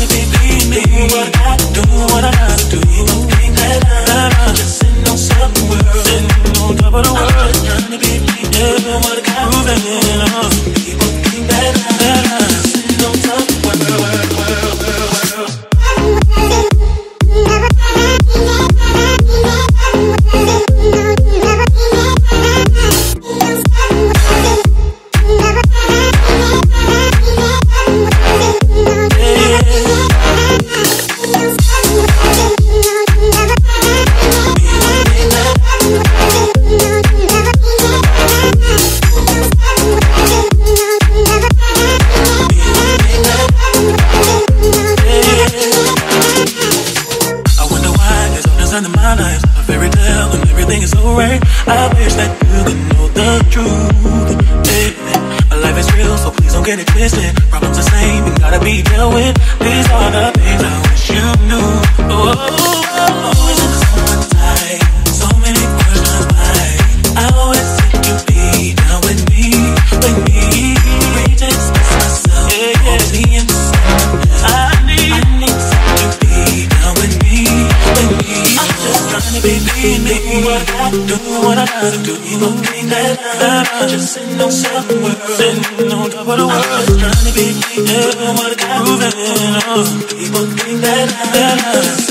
to be me, me. What I do, what I gotta do. Think that I'm just alright. I wish that you could know the truth. Hey, my life is real, so please don't get it twisted. Problems the same, and gotta be dealt with. Just trying to be me, me. What I do, what I gotta do. People think that I'm just ain't no something world, sitting no top of the world. I'm just trying to be me, yeah. What I gotta do, uh. people think that I'm